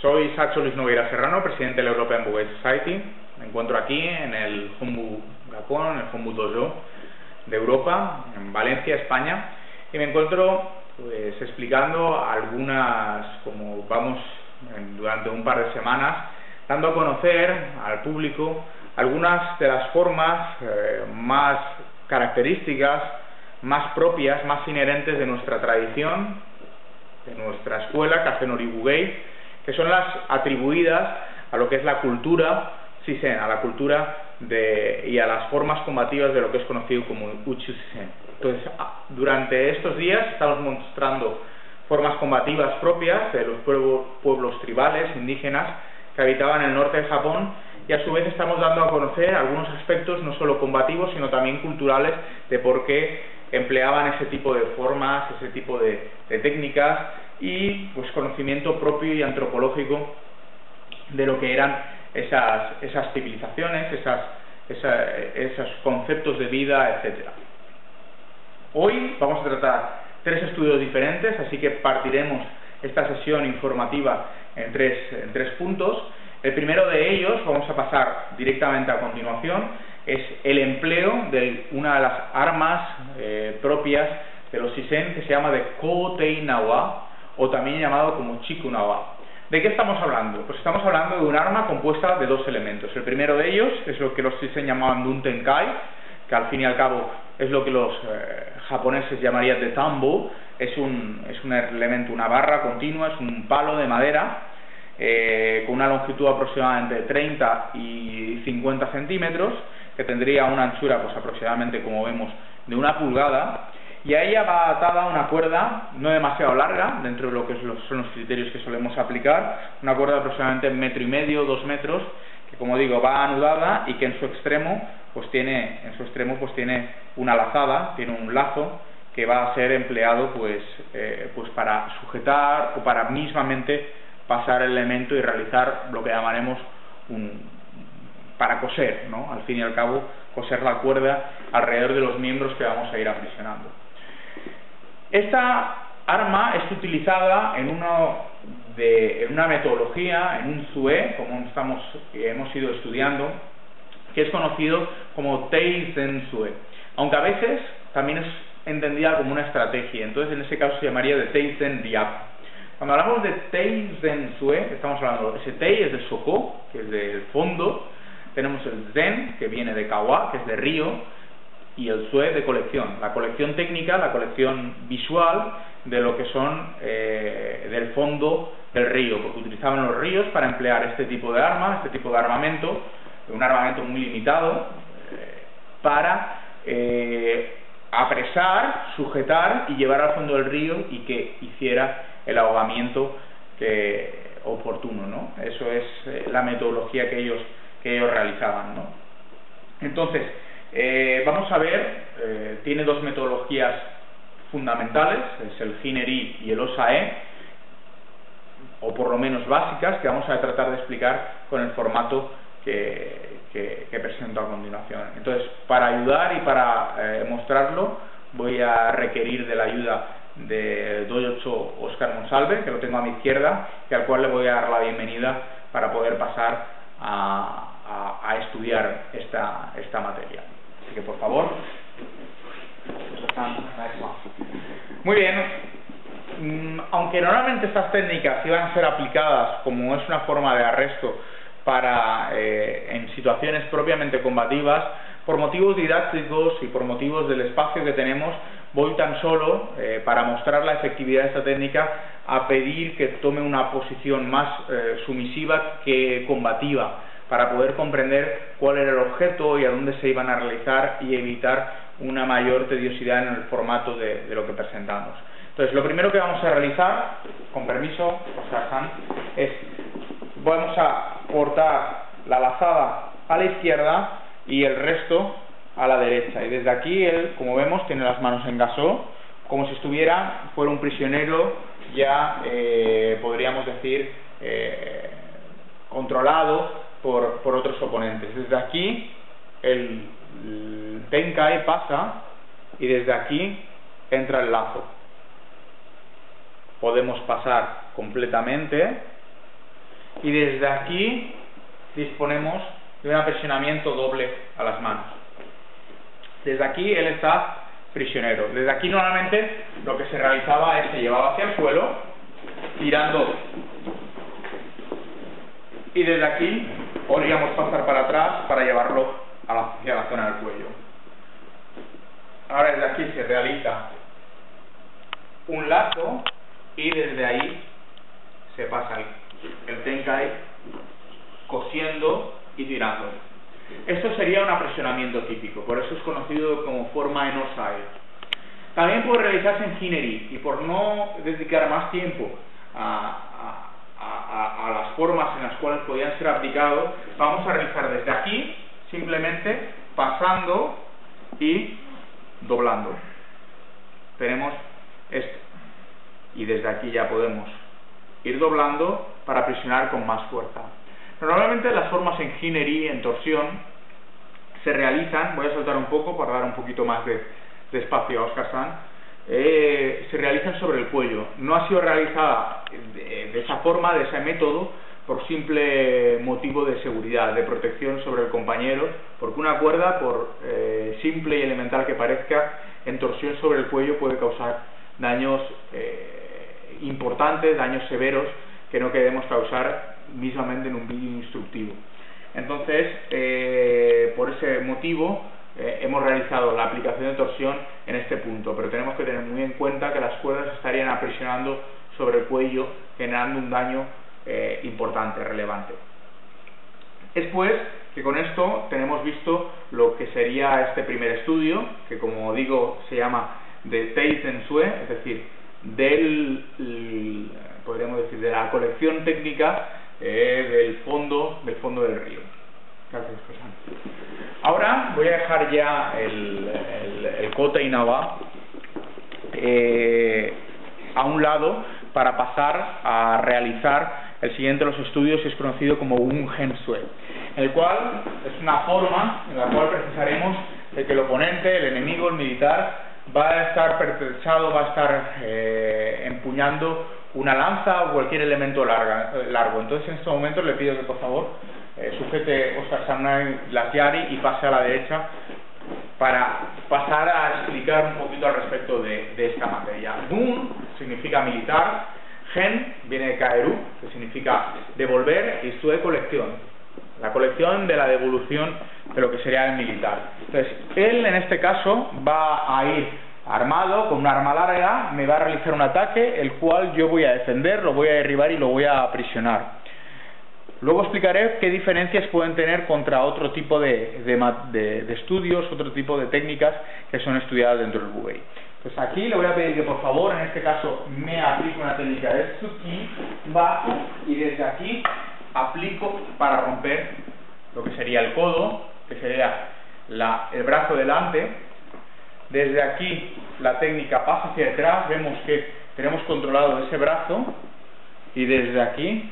Soy Sacho Luis Nogueira Serrano, presidente de la European Bouquet Society. Me encuentro aquí en el Humbu Gapón, en el Humbu Dojo de Europa, en Valencia, España, y me encuentro pues explicando algunas, como vamos durante un par de semanas, dando a conocer al público algunas de las formas eh, más características, más propias, más inherentes de nuestra tradición, de nuestra escuela, Café Noribugay, que son las atribuidas a lo que es la cultura Sisen, a la cultura de, y a las formas combativas de lo que es conocido como Uchu Sisen. Entonces, durante estos días estamos mostrando formas combativas propias de los pueblos, tribales, indígenas, que habitaban el norte de Japón y a su vez estamos dando a conocer algunos aspectos no solo combativos, sino también culturales de por qué empleaban ese tipo de formas, ese tipo de, de técnicas y pues conocimiento propio y antropológico de lo que eran esas, esas civilizaciones, esas, esos conceptos de vida, etcétera. Hoy vamos a tratar tres estudios diferentes, así que partiremos esta sesión informativa en tres, en tres puntos. El primero de ellos, vamos a pasar directamente a continuación, es el empleo de una de las armas eh, propias de los Sisen que se llama de Nawa, o también llamado como Chikunawa. ¿De qué estamos hablando? Pues estamos hablando de un arma compuesta de dos elementos. El primero de ellos es lo que los Shisen llamaban Duntenkai, que al fin y al cabo es lo que los eh, japoneses llamarían de tambo, es un, es un elemento, una barra continua, es un palo de madera eh, con una longitud aproximadamente de 30 y 50 centímetros, que tendría una anchura pues aproximadamente, como vemos, de una pulgada, y a ella va atada una cuerda no demasiado larga, dentro de lo que son los criterios que solemos aplicar, una cuerda de aproximadamente metro y medio, dos metros, que como digo va anudada y que en su extremo pues tiene, en su extremo pues tiene una lazada, tiene un lazo que va a ser empleado pues, eh, pues para sujetar o para mismamente pasar el elemento y realizar lo que llamaremos un, para coser, ¿no? Al fin y al cabo, coser la cuerda alrededor de los miembros que vamos a ir aprisionando. Esta arma es utilizada en, uno de, en una metodología, en un ZUE, como estamos, hemos ido estudiando, que es conocido como Teizen ZUE, aunque a veces también es entendida como una estrategia, entonces en ese caso se llamaría de Teizen Diap. Cuando hablamos de Teizen Zue, estamos hablando, ese Tei es de Soko, que es del fondo, tenemos el Zen, que viene de Kawa, que es de río, y el SUE de colección, la colección técnica, la colección visual de lo que son eh, del fondo del río, porque utilizaban los ríos para emplear este tipo de arma, este tipo de armamento, un armamento muy limitado, eh, para eh, apresar, sujetar y llevar al fondo del río y que hiciera el ahogamiento oportuno, ¿no? Eso es la metodología que ellos, que ellos realizaban, ¿no? Entonces, eh, vamos a ver, eh, tiene dos metodologías fundamentales, es el GINERI y el OSAE, o por lo menos básicas, que vamos a tratar de explicar con el formato que, presento a continuación. Entonces, para ayudar y para eh, mostrarlo, voy a requerir de la ayuda de 28 Oscar Monsalve, que lo tengo a mi izquierda, y al cual le voy a dar la bienvenida para poder pasar a, estudiar esta materia. Así que por favor. Muy bien. Mm, aunque normalmente estas técnicas iban a ser aplicadas como es una forma de arresto para eh, en situaciones propiamente combativas, por motivos didácticos y por motivos del espacio que tenemos, voy tan solo, eh, para mostrar la efectividad de esta técnica, a pedir que tome una posición más eh, sumisiva que combativa para poder comprender cuál era el objeto y a dónde se iban a realizar y evitar una mayor tediosidad en el formato de, lo que presentamos. Entonces, lo primero que vamos a realizar, con permiso, Oscar es vamos a cortar la lazada a la izquierda y el resto a la derecha. Y desde aquí él, como vemos, tiene las manos en gasó, como si estuviera, fuera un prisionero ya, eh, podríamos decir, eh, controlado por, otros oponentes. Desde aquí el, el Tenkai pasa y desde aquí entra el lazo. Podemos pasar completamente y desde aquí disponemos de un apresionamiento doble a las manos. Desde aquí él está prisionero. Desde aquí normalmente lo que se realizaba es se llevaba hacia el suelo, tirando y desde aquí podríamos pasar para atrás para llevarlo hacia la zona del cuello. Ahora desde aquí se realiza un lazo y desde ahí se pasa el, el tenkai cosiendo y tirando. Esto sería un apresionamiento típico, por eso es conocido como forma en osai. También puede realizarse en Hineri y por no dedicar más tiempo a, a, formas en las cuales podían ser aplicados, vamos a realizar desde aquí, simplemente pasando y doblando. Tenemos esto. Y desde aquí ya podemos ir doblando para presionar con más fuerza. Normalmente las formas en Hineri, en torsión, se realizan, voy a saltar un poco para dar un poquito más de, espacio a Oscar San, eh, se realizan sobre el cuello. No ha sido realizada de, esa forma, de ese método, por simple motivo de seguridad, de protección sobre el compañero, porque una cuerda, por eh, simple y elemental que parezca, en torsión sobre el cuello puede causar daños eh, importantes, daños severos que no queremos causar mismamente en un vídeo instructivo. Entonces, eh, por ese motivo, hemos realizado la aplicación de torsión en este punto, pero tenemos que tener muy en cuenta que las cuerdas estarían apresionando sobre el cuello, generando un daño eh, importante, relevante. Después, que con esto tenemos visto lo que sería este primer estudio, que como digo se llama de Teiten Sue, es decir, del, podríamos decir, de la colección técnica eh, del fondo del fondo del río. Gracias, Ahora voy a dejar ya el, el, Kota Inaba eh, a un lado para pasar a realizar el siguiente de los estudios que es conocido como un Hensue, el cual es una forma en la cual precisaremos de que el oponente, el enemigo, el militar, va a estar pertrechado, va a estar eh, empuñando una lanza o cualquier elemento largo. Entonces en estos momentos le pido que por favor eh, sujete Oscar Sarnay la Yari y pase a la derecha para pasar a explicar un poquito al respecto de, esta materia. Significa militar, Gen viene de Kaeru, que significa devolver, y Sue colección, la colección de la devolución de lo que sería el militar. Entonces, él en este caso va a ir armado, con un arma larga, me va a realizar un ataque, el cual yo voy a defender, lo voy a derribar y lo voy a aprisionar. Luego explicaré qué diferencias pueden tener contra otro tipo de, de, estudios, otro tipo de técnicas que son estudiadas dentro del Bugei. Pues aquí le voy a pedir que por favor, en este caso, me aplique una técnica de Tsuki, bajo y desde aquí aplico para romper lo que sería el codo, que sería el brazo delante, desde aquí la técnica pasa hacia atrás, vemos que tenemos controlado ese brazo y desde aquí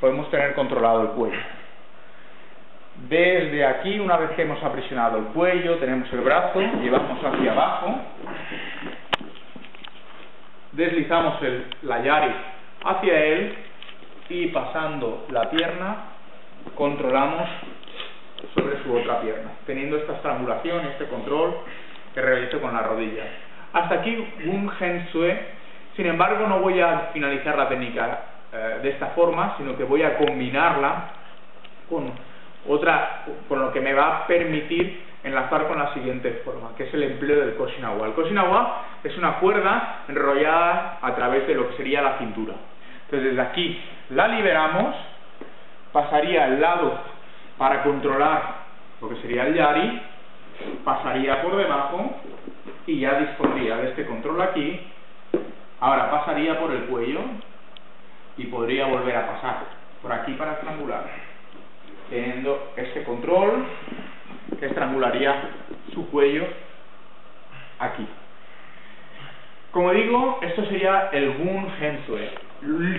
podemos tener controlado el cuello. Desde aquí, una vez que hemos aprisionado el cuello, tenemos el brazo, llevamos hacia abajo, deslizamos el, la yari hacia él y pasando la pierna controlamos sobre su otra pierna, teniendo esta estrangulación, este control que realizo con la rodilla. Hasta aquí un Sue. Sin embargo, no voy a finalizar la técnica eh, de esta forma, sino que voy a combinarla con otra, con lo que me va a permitir enlazar con la siguiente forma, que es el empleo del Koshinawa. El Koshinawa es una cuerda enrollada a través de lo que sería la cintura. Entonces, desde aquí la liberamos, pasaría al lado para controlar lo que sería el yari, pasaría por debajo y ya dispondría de este control aquí. Ahora pasaría por el cuello y podría volver a pasar por aquí para estrangular, teniendo este control que estrangularía su cuello aquí. Como digo, esto sería el Gun Hensue.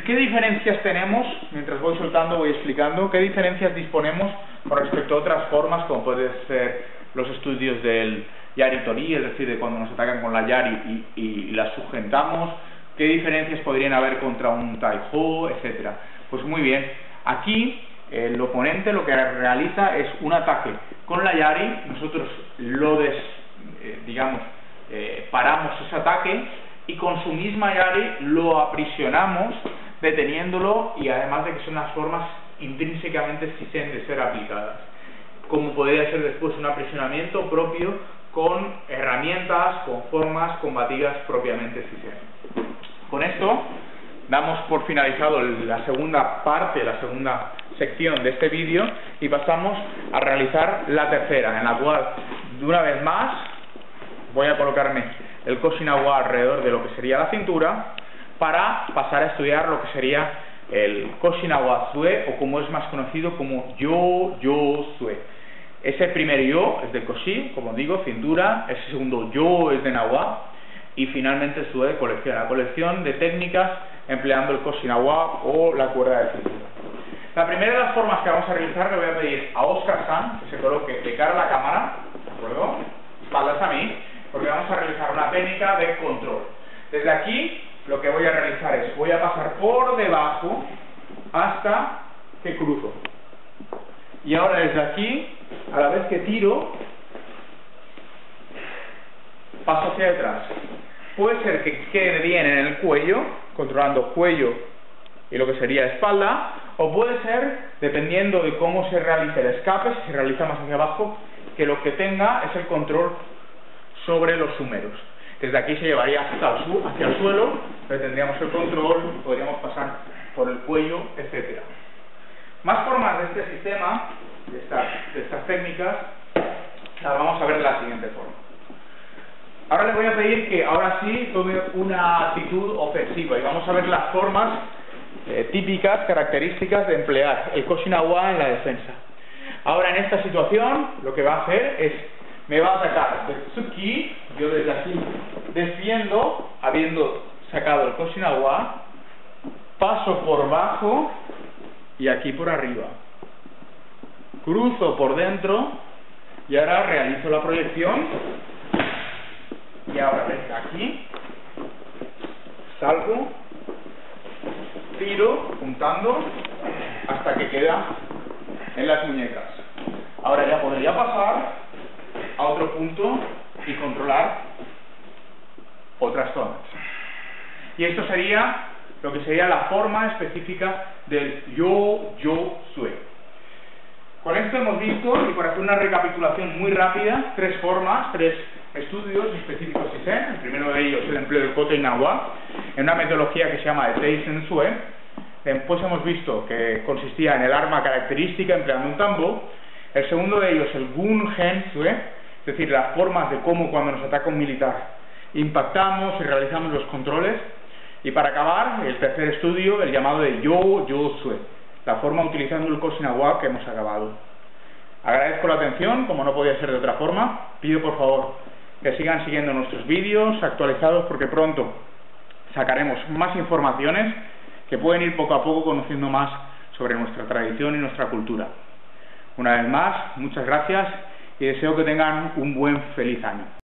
¿Qué diferencias tenemos? Mientras voy soltando, voy explicando. ¿Qué diferencias disponemos con respecto a otras formas, como puede ser los estudios del Yari Tori, es decir, de cuando nos atacan con la Yari y, y la sujetamos, qué diferencias podrían haber contra un Taiho, etcétera. Pues muy bien, Aquí el oponente lo que realiza es un ataque con la Yari, nosotros lo des, eh, digamos, eh, paramos ese ataque y con su misma Yari lo aprisionamos deteniéndolo y además de que son unas formas intrínsecamente Sisen de ser aplicadas como podría ser después un aprisionamiento propio con herramientas, con formas combatidas propiamente Sisen. Con esto damos por finalizado la segunda parte, la segunda sección de este vídeo y pasamos a realizar la tercera, en la cual, de una vez más, voy a colocarme el Koshinawa alrededor de lo que sería la cintura para pasar a estudiar lo que sería el Koshinawa Sue o como es más conocido como Yo Yo Sue. Ese primer Yo es de Koshi, como digo, cintura, ese segundo Yo es de Nawa y finalmente Sue colección, la colección de técnicas empleando el Koshinawa o la cuerda de cintura. La primera de las formas que vamos a realizar le voy a pedir a Oscar San que se coloque de cara a la cámara, ¿de acuerdo? Espaldas a mí, porque vamos a realizar una técnica de control. Desde aquí lo que voy a realizar es, voy a pasar por debajo hasta que cruzo. Y ahora desde aquí, a la vez que tiro, paso hacia atrás. Puede ser que quede bien en el cuello, controlando cuello y lo que sería espalda, o puede ser, dependiendo de cómo se realice el escape, si se realiza más hacia abajo, que lo que tenga es el control sobre los sumeros. Desde aquí se llevaría hacia el, hacia el suelo, tendríamos el control, podríamos pasar por el cuello, etcétera. Más formas de este sistema, de estas, de estas técnicas, las vamos a ver de la siguiente forma. Ahora le voy a pedir que ahora sí tome una actitud ofensiva y vamos a ver las formas eh, típicas, características de emplear el Koshinawa en la defensa. Ahora en esta situación lo que va a hacer es, me va a atacar de Tsuki, yo desde aquí defiendo, habiendo sacado el Koshinawa, paso por bajo y aquí por arriba. Cruzo por dentro y ahora realizo la proyección y ahora desde aquí salgo tiro juntando hasta que queda en las muñecas. Ahora ya podría pasar a otro punto y controlar otras zonas. Y esto sería lo que sería la forma específica del yo, yo, sue. Con esto hemos visto, y por hacer una recapitulación muy rápida, tres formas, tres estudios específicos El primero de ellos el empleo del Kote Nawa, en una metodología que se llama de Teisen Sue. Después hemos visto que consistía en el arma característica empleando un tambo. El segundo de ellos el Gun Gen Sue, es decir, las formas de cómo cuando nos ataca un militar impactamos y realizamos los controles. Y para acabar, el tercer estudio, el llamado de Yo Yo Sue, la forma utilizando el Koshinawa que hemos acabado. Agradezco la atención, como no podía ser de otra forma. Pido por favor que sigan siguiendo nuestros vídeos actualizados porque pronto sacaremos más informaciones que pueden ir poco a poco conociendo más sobre nuestra tradición y nuestra cultura. Una vez más, muchas gracias y deseo que tengan un buen feliz año.